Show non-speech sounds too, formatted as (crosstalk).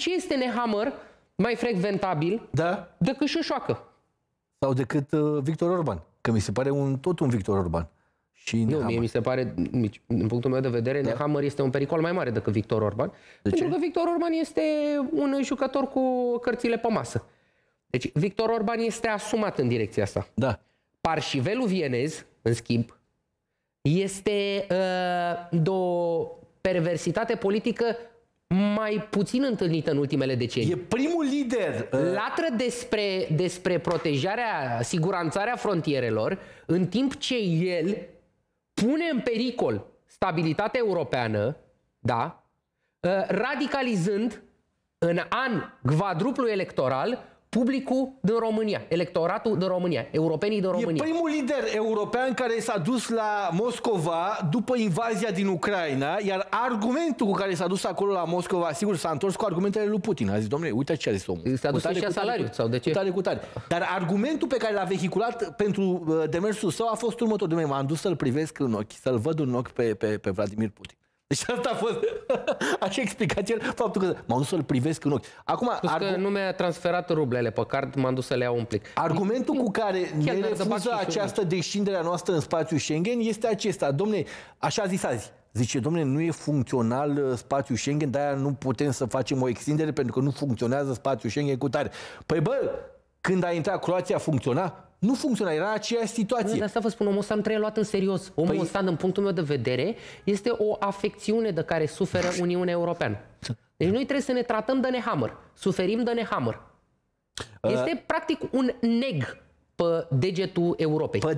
ce este Nehammer mai frecventabil Da? decât șoșoacă? Sau decât uh, Victor Orban. Că mi se pare un, tot un Victor Orban. Și Nu, Nehammer. mie mi se pare, nici- din punctul meu de vedere, da. Nehammer este un pericol mai mare decât Victor Orban. De pentru ce? că Victor Orban este un jucător cu cărțile pe masă. Deci Victor Orban este asumat în direcția asta. Da. Parșivelul vienez, în schimb, este uh, de o perversitate politică mai puțin întâlnită în ultimele decenii. E primul lider. uh, Latră despre, despre protejarea, siguranțarea frontierelor, în timp ce el pune în pericol stabilitatea europeană, da, uh, radicalizând în an quadruplu electoral publicul din România, electoratul din România, europenii din E România. primul lider european care s-a dus la Moscova după invazia din Ucraina, iar argumentul cu care s-a dus acolo la Moscova, sigur, s-a întors cu argumentele lui Putin. A zis, domnule, uite ce a zis omul. S-a dus Cu tare, să-și ia cu tare, salariul, cu- sau de ce? Cu tare, cu tare. Dar argumentul pe care l-a vehiculat pentru uh, demersul său a fost următorul. Domnule, m-am dus să-l privesc în ochi, să-l văd în ochi pe, pe, pe Vladimir Putin. Deci asta a fost, (laughs) așa explicat el, faptul că m-am dus să-l privesc în ochi. Acum, Spus că nu mi-a transferat rublele pe card, m-am dus să le iau un plic. Argumentul cu care ne mi-ar zăbat refuză și această descindere a noastră în spațiul Schengen este acesta. Domne, așa a zis azi. Zice, domne, nu e funcțional uh, spațiul Schengen, de-aia nu putem să facem o extindere pentru că nu funcționează spațiul Schengen cu tare. Păi bă, când a intrat Croația funcționa? Nu funcționa, era aceeași De situație. asta vă spun, omul ăsta nu trebuie luat în serios. Omul Păi- ăsta, din punctul meu de vedere, este o afecțiune de care suferă Uniunea Europeană. Deci noi trebuie să ne tratăm de nehammer. Suferim de nehammer. Este practic un neg pe degetul Europei. Pe